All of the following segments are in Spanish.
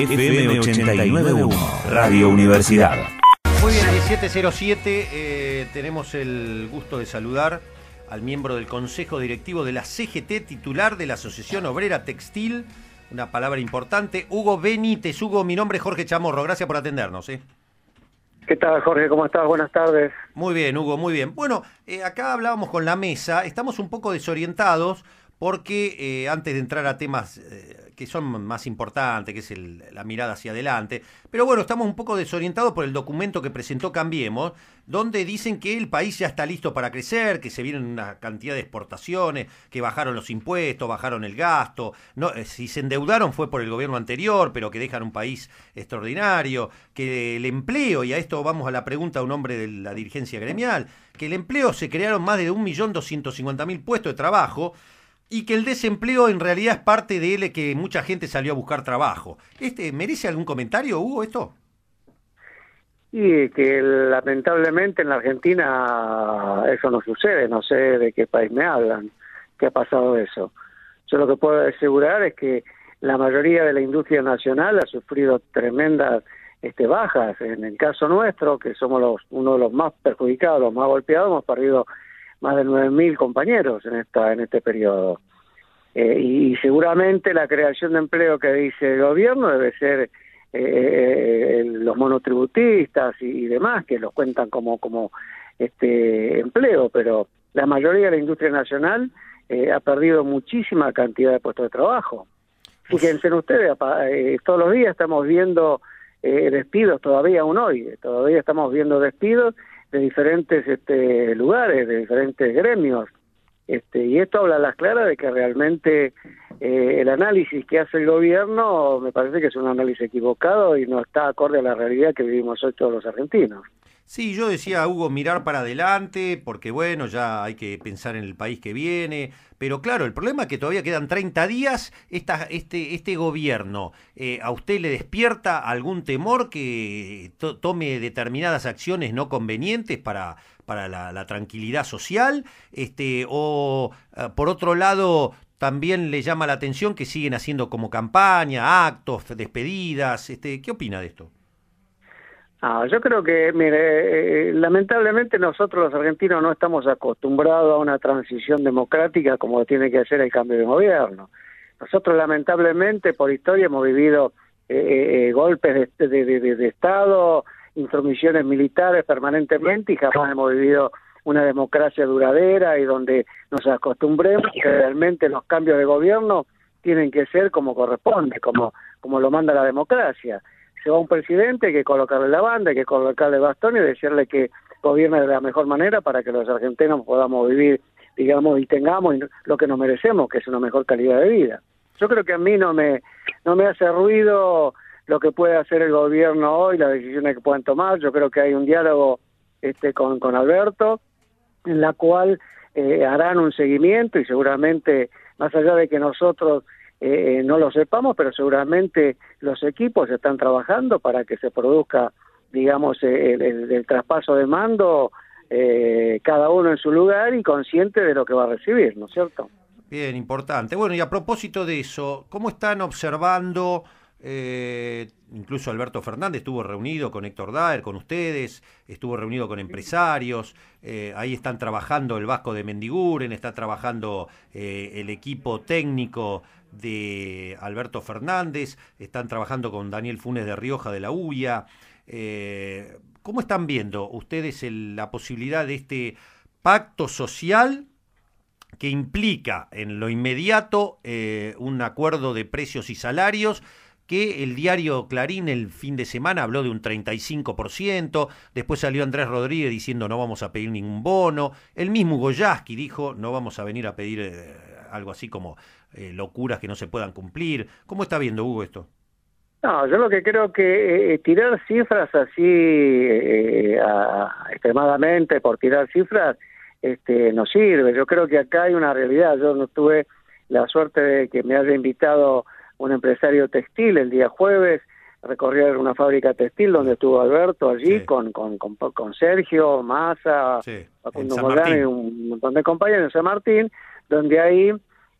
FM 891, Radio Universidad. Muy bien, 1707, eh, tenemos el gusto de saludar al miembro del Consejo Directivo de la CGT, titular de la Asociación Obrera Textil, una palabra importante, Hugo Benítez. Hugo, mi nombre es Jorge Chamorro, gracias por atendernos. ¿eh? ¿Qué tal, Jorge? ¿Cómo estás? Buenas tardes. Muy bien, Hugo, muy bien. Bueno, eh, acá hablábamos con la mesa, estamos un poco desorientados porque eh, antes de entrar a temas eh, que son más importantes, que es el, la mirada hacia adelante, pero bueno, estamos un poco desorientados por el documento que presentó Cambiemos, donde dicen que el país ya está listo para crecer, que se vienen una cantidad de exportaciones, que bajaron los impuestos, bajaron el gasto, eh, si se endeudaron fue por el gobierno anterior, pero que dejan un país extraordinario, que el empleo, y a esto vamos a la pregunta a un hombre de la dirigencia gremial, que el empleo se crearon más de 1.250.000 puestos de trabajo, y que el desempleo en realidad es parte de él que mucha gente salió a buscar trabajo. Este, ¿Merece algún comentario, Hugo, esto? Y que lamentablemente en la Argentina eso no sucede, no sé de qué país me hablan, que ha pasado eso. Yo lo que puedo asegurar es que la mayoría de la industria nacional ha sufrido tremendas este, bajas. En el caso nuestro, que somos los, uno de los más perjudicados, los más golpeados, hemos perdido más de 9.000 compañeros en esta en este periodo. Eh, y, seguramente la creación de empleo que dice el gobierno debe ser eh, eh, los monotributistas y, demás que los cuentan como como este empleo, pero la mayoría de la industria nacional ha perdido muchísima cantidad de puestos de trabajo. Fíjense ustedes, todos los días estamos viendo despidos, todavía aún hoy, todavía estamos viendo despidos de diferentes este, lugares, de diferentes gremios. Este, y esto habla a las claras de que realmente eh, el análisis que hace el gobierno me parece que es un análisis equivocado y no está acorde a la realidad que vivimos hoy todos los argentinos. Sí, yo decía, Hugo, mirar para adelante, porque bueno, ya hay que pensar en el país que viene, pero claro, el problema es que todavía quedan 30 días, esta, este, este gobierno, eh, ¿a usted le despierta algún temor que tome determinadas acciones no convenientes para, para la, tranquilidad social? Este, o, eh, por otro lado, también le llama la atención que siguen haciendo como campaña, actos, despedidas, este, ¿qué opina de esto? Ah, yo creo que, mire, eh, lamentablemente nosotros los argentinos no estamos acostumbrados a una transición democrática como tiene que ser el cambio de gobierno. Nosotros lamentablemente por historia hemos vivido eh, eh, golpes de, de, Estado, intromisiones militares permanentemente y jamás hemos vivido una democracia duradera y donde nos acostumbremos que realmente los cambios de gobierno tienen que ser como corresponde, como, como lo manda la democracia se va un presidente, hay que colocarle la banda, hay que colocarle bastón y decirle que gobierne de la mejor manera para que los argentinos podamos vivir, digamos, y tengamos lo que nos merecemos, que es una mejor calidad de vida. Yo creo que a mí no me, no me hace ruido lo que puede hacer el gobierno hoy, las decisiones que puedan tomar. Yo creo que hay un diálogo este, con, con Alberto, en la cual eh, harán un seguimiento y seguramente, más allá de que nosotros eh, no lo sepamos, pero seguramente los equipos están trabajando para que se produzca, digamos, el, traspaso de mando, eh, cada uno en su lugar y consciente de lo que va a recibir, ¿no es cierto? Bien, importante. Bueno, y a propósito de eso, ¿cómo están observando? Eh, incluso Alberto Fernández estuvo reunido con Héctor Daer, con ustedes, estuvo reunido con empresarios, ahí están trabajando el Vasco de Mendiguren, está trabajando el equipo técnico de Alberto Fernández, están trabajando con Daniel Funes de Rioja de la UIA. Eh, ¿Cómo están viendo ustedes la posibilidad de este pacto social que implica en lo inmediato eh, un acuerdo de precios y salarios? que el diario Clarín el fin de semana habló de un 35%, después salió Andrés Rodríguez diciendo no vamos a pedir ningún bono, el mismo Goyaski dijo no vamos a venir a pedir eh, algo así como eh, locuras que no se puedan cumplir. ¿Cómo está viendo Hugo esto? No, yo lo que creo que eh, tirar cifras así eh, extremadamente por tirar cifras este, no sirve. Yo creo que acá hay una realidad. Yo no tuve la suerte de que me haya invitado un empresario textil el día jueves recorrer una fábrica textil donde estuvo Alberto allí con, con, con, Sergio, Massa, Facundo Morán y un montón de compañeros en San Martín, donde ahí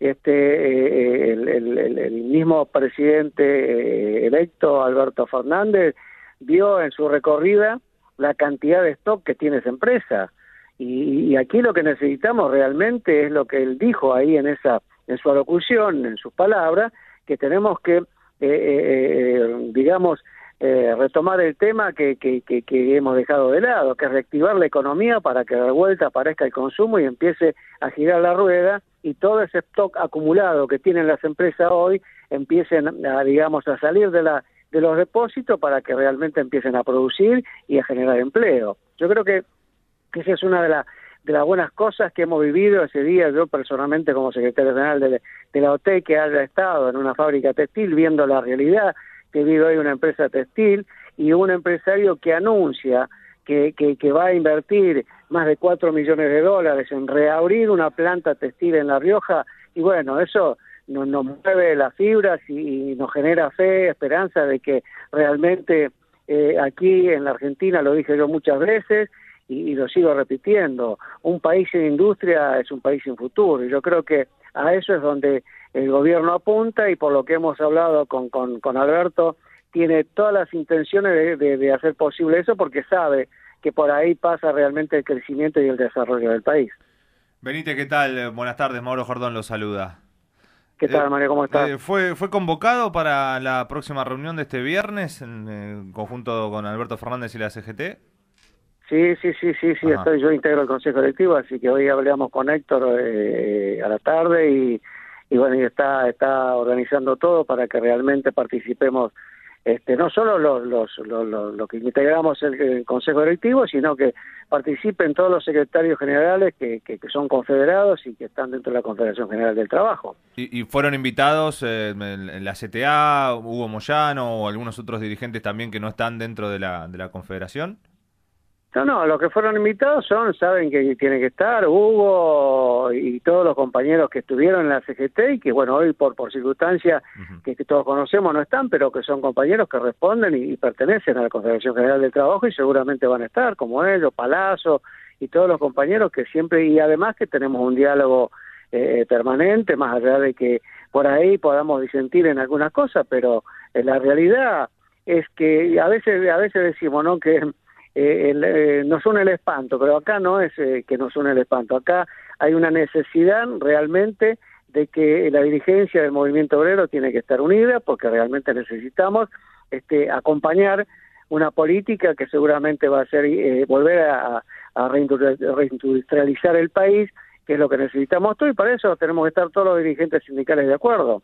este el, mismo presidente electo Alberto Fernández vio en su recorrida la cantidad de stock que tiene esa empresa. Y, aquí lo que necesitamos realmente es lo que él dijo ahí en esa en su alocución en sus palabras que tenemos que digamos eh, retomar el tema que, que, que, hemos dejado de lado, que es reactivar la economía para que de vuelta aparezca el consumo y empiece a girar la rueda y todo ese stock acumulado que tienen las empresas hoy empiecen a, digamos, a salir de la de los depósitos para que realmente empiecen a producir y a generar empleo. Yo creo que, esa es una de, las de las buenas cosas que hemos vivido ese día, yo personalmente como secretario general de, la OTE, que haya estado en una fábrica textil viendo la realidad que vive hoy una empresa textil y un empresario que anuncia que, que, va a invertir más de 4 millones de dólares en reabrir una planta textil en La Rioja y bueno, eso nos, nos mueve las fibras y, nos genera fe, esperanza de que realmente eh, aquí en la Argentina, lo dije yo muchas veces, y, lo sigo repitiendo, un país sin industria es un país sin futuro. Y yo creo que a eso es donde el gobierno apunta y por lo que hemos hablado con, con, Alberto, tiene todas las intenciones de, de, hacer posible eso porque sabe que por ahí pasa realmente el crecimiento y el desarrollo del país. Benítez, ¿qué tal? Buenas tardes, Mauro Jordón lo saluda. ¿Qué tal, eh, María? ¿Cómo estás? Eh, ¿fue, ¿Fue convocado para la próxima reunión de este viernes en conjunto con Alberto Fernández y la CGT? Sí, sí, sí, sí, sí, estoy, yo integro el Consejo Electivo, así que hoy hablamos con Héctor eh, a la tarde y, y bueno, y está, está organizando todo para que realmente participemos, este, no solo los, los, los, que integramos el, Consejo Directivo, sino que participen todos los secretarios generales que, que, son confederados y que están dentro de la Confederación General del Trabajo. ¿Y, fueron invitados eh, en la CTA, Hugo Moyano o algunos otros dirigentes también que no están dentro de la, de la Confederación? No, no, los que fueron invitados son, saben que tiene que estar Hugo y todos los compañeros que estuvieron en la CGT y que, bueno, hoy por, por circunstancias que, todos conocemos no están, pero que son compañeros que responden y, pertenecen a la Confederación General del Trabajo y seguramente van a estar, como ellos, Palazzo y todos los compañeros que siempre, y además que tenemos un diálogo eh, permanente, más allá de que por ahí podamos disentir en algunas cosas, pero en la realidad es que a veces, a veces decimos, ¿no?, que eh, eh, nos une el espanto, pero acá no es eh, que nos une el espanto, acá hay una necesidad realmente de que la dirigencia del movimiento obrero tiene que estar unida porque realmente necesitamos este, acompañar una política que seguramente va a ser eh, volver a, a reindustrializar el país, que es lo que necesitamos todos, y para eso tenemos que estar todos los dirigentes sindicales de acuerdo.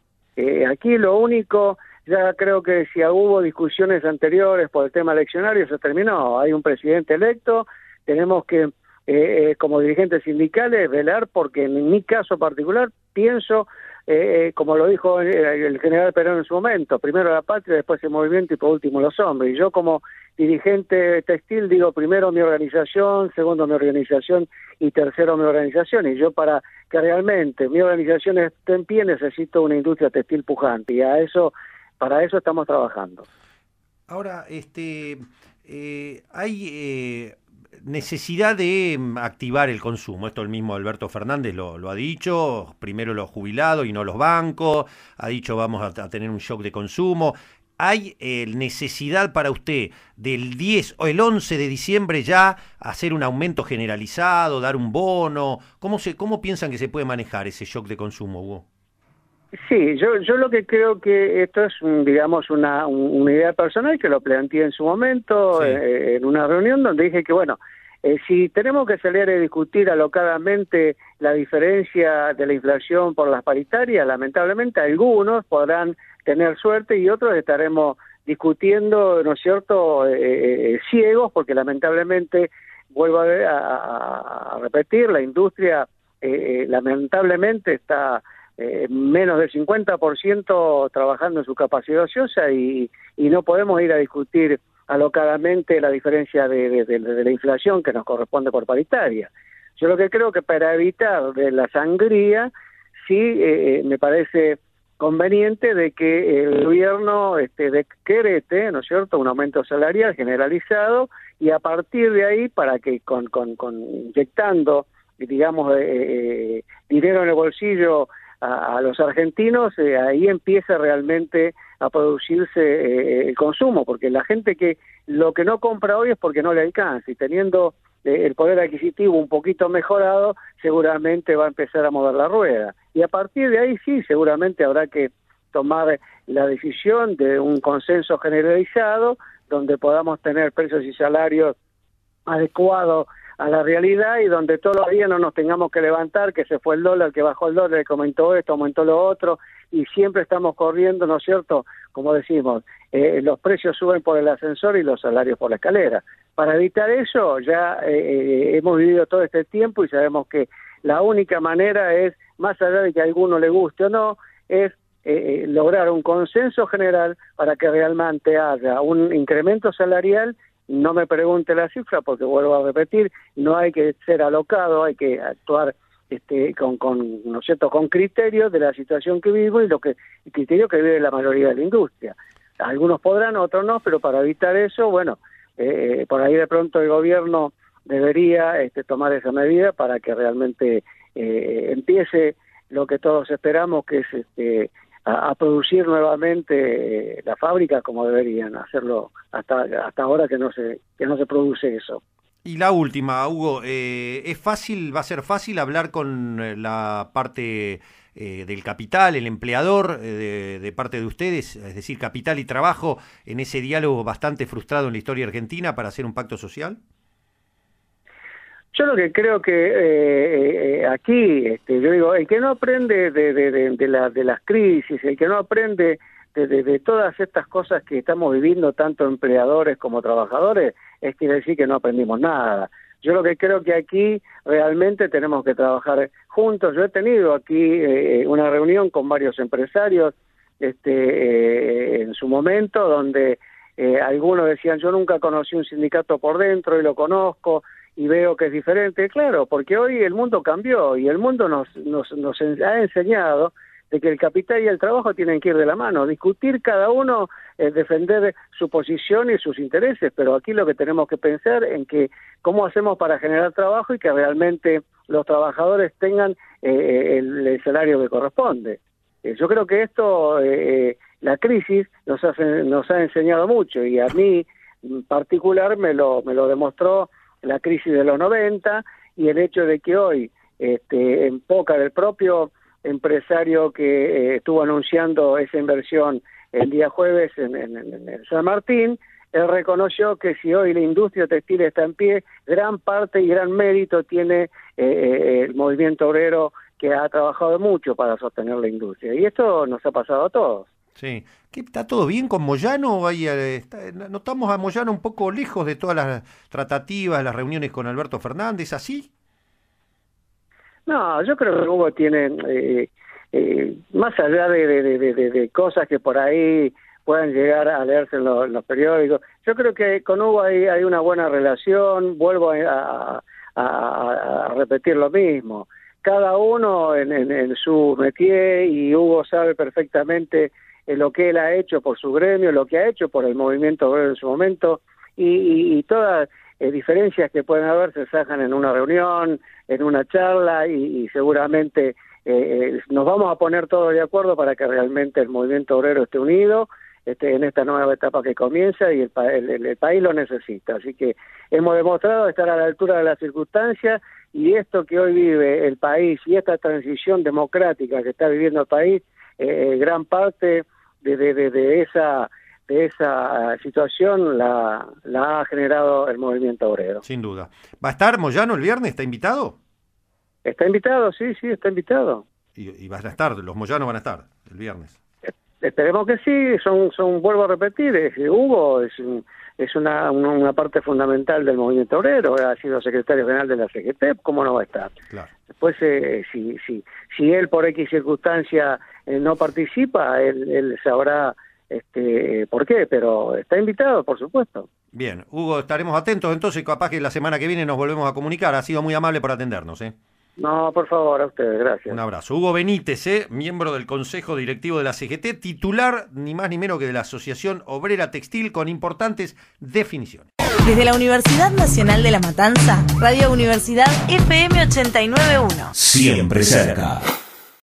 aquí lo único ya creo que si hubo discusiones anteriores por el tema eleccionario, se terminó. Hay un presidente electo, tenemos que, eh, eh, como dirigentes sindicales, velar porque en mi caso particular pienso, eh, como lo dijo el general Perón en su momento, primero la patria, después el movimiento y por último los hombres. Y yo como dirigente textil digo primero mi organización, segundo mi organización y tercero mi organización. Y yo para que realmente mi organización esté en pie necesito una industria textil pujante y a eso para eso estamos trabajando. Ahora, este, eh, hay eh, necesidad de mm, activar el consumo. Esto el mismo Alberto Fernández lo, ha dicho. Primero los jubilados y no los bancos. Ha dicho vamos a, tener un shock de consumo. ¿Hay eh, necesidad para usted del 10 o el 11 de diciembre ya hacer un aumento generalizado, dar un bono? ¿Cómo, se, cómo piensan que se puede manejar ese shock de consumo, Hugo? Sí, yo, yo lo que creo que esto es, digamos, una, una idea personal que lo planteé en su momento eh, en una reunión donde dije que, bueno, eh, si tenemos que salir a discutir alocadamente la diferencia de la inflación por las paritarias, lamentablemente algunos podrán tener suerte y otros estaremos discutiendo, ¿no es cierto?, eh, ciegos, porque lamentablemente, vuelvo a, a repetir, la industria lamentablemente está eh, menos del 50% trabajando en su capacidad ociosa y, y, no podemos ir a discutir alocadamente la diferencia de, la inflación que nos corresponde por paritaria. Yo lo que creo que para evitar de la sangría, sí eh, me parece conveniente de que el gobierno este, decrete, ¿no es cierto?, un aumento salarial generalizado y a partir de ahí, para que con, con, con inyectando, digamos, eh, dinero en el bolsillo a, los argentinos, eh, ahí empieza realmente a producirse eh, el consumo, porque la gente que lo que no compra hoy es porque no le alcanza y teniendo eh, el poder adquisitivo un poquito mejorado, seguramente va a empezar a mover la rueda. Y a partir de ahí sí, seguramente habrá que tomar la decisión de un consenso generalizado donde podamos tener precios y salarios adecuados a la realidad y donde todos los días no nos tengamos que levantar, que se fue el dólar, que bajó el dólar, que aumentó esto, aumentó lo otro, y siempre estamos corriendo, ¿no es cierto? Como decimos, eh, los precios suben por el ascensor y los salarios por la escalera. Para evitar eso, ya eh, eh, hemos vivido todo este tiempo y sabemos que la única manera es, más allá de que a alguno le guste o no, es lograr un consenso general para que realmente haya un incremento salarial no me pregunte la cifra porque vuelvo a repetir, no hay que ser alocado, hay que actuar este, con, con, ¿no cierto? con criterios de la situación que vivimos y lo que el criterio que vive la mayoría de la industria. Algunos podrán, otros no, pero para evitar eso, bueno, eh, por ahí de pronto el gobierno debería este, tomar esa medida para que realmente eh, empiece lo que todos esperamos, que es este, a, producir nuevamente la fábrica como deberían hacerlo hasta hasta ahora que no se que no se produce eso. Y la última, Hugo, eh, ¿es fácil, va a ser fácil hablar con eh, la parte eh, del capital, el empleador, de, de, parte de ustedes, es decir, capital y trabajo, en ese diálogo bastante frustrado en la historia argentina para hacer un pacto social? Yo lo que creo que eh, eh, aquí, este, yo digo, el que no aprende de, de, de, la, de las crisis, el que no aprende de, todas estas cosas que estamos viviendo, tanto empleadores como trabajadores, es quiere decir que no aprendimos nada. Yo lo que creo que aquí realmente tenemos que trabajar juntos. Yo he tenido aquí eh, una reunión con varios empresarios este, en su momento, donde algunos decían, yo nunca conocí un sindicato por dentro y lo conozco, y veo que es diferente, claro, porque hoy el mundo cambió y el mundo nos, nos, nos ha enseñado de que el capital y el trabajo tienen que ir de la mano, discutir cada uno, eh, defender su posición y sus intereses, pero aquí lo que tenemos que pensar en que cómo hacemos para generar trabajo y que realmente los trabajadores tengan eh, el, salario que corresponde. Eh, yo creo que esto, la crisis nos, nos ha enseñado mucho y a mí en particular me lo, me lo demostró la crisis de los 90 y el hecho de que hoy, este, en poca del propio empresario que eh, estuvo anunciando esa inversión el día jueves en, en, San Martín, él reconoció que si hoy la industria textil está en pie, gran parte y gran mérito tiene eh, eh, el movimiento obrero que ha trabajado mucho para sostener la industria. Y esto nos ha pasado a todos. Sí. ¿Qué, ¿Está todo bien con Moyano? Eh, ¿Notamos a Moyano un poco lejos de todas las tratativas, las reuniones con Alberto Fernández, así? No, yo creo que Hugo tiene, eh, eh, más allá de, cosas que por ahí puedan llegar a leerse en, los periódicos, yo creo que con Hugo hay, hay una buena relación, vuelvo a, repetir lo mismo. Cada uno en, en su métier y Hugo sabe perfectamente lo que él ha hecho por su gremio, lo que ha hecho por el movimiento obrero en su momento, y, todas eh, diferencias que pueden haber se sacan en una reunión, en una charla, y, seguramente eh, eh, nos vamos a poner todos de acuerdo para que realmente el movimiento obrero esté unido este, en esta nueva etapa que comienza y el, el, país lo necesita. Así que hemos demostrado estar a la altura de las circunstancias y esto que hoy vive el país y esta transición democrática que está viviendo el país, gran parte de, de, esa de esa situación la, la ha generado el movimiento obrero. Sin duda. ¿Va a estar Moyano el viernes? ¿Está invitado? Está invitado, sí, sí, está invitado. Y, y van a estar, los Moyanos van a estar el viernes. Esperemos que sí, son, son vuelvo a repetir, es, Hugo es, es una, una, parte fundamental del movimiento obrero, ha sido secretario general de la CGT, ¿cómo no va a estar? Claro. Después, eh, si, si, si él por X circunstancia eh, no participa, él, él sabrá este, por qué, pero está invitado, por supuesto. Bien, Hugo, estaremos atentos entonces, capaz que la semana que viene nos volvemos a comunicar. Ha sido muy amable por atendernos. ¿eh? No, por favor, a ustedes, gracias. Un abrazo. Hugo Benítez, ¿eh? miembro del Consejo Directivo de la CGT, titular ni más ni menos que de la Asociación Obrera Textil con importantes definiciones. Desde la Universidad Nacional de La Matanza, Radio Universidad FM 891. Siempre cerca.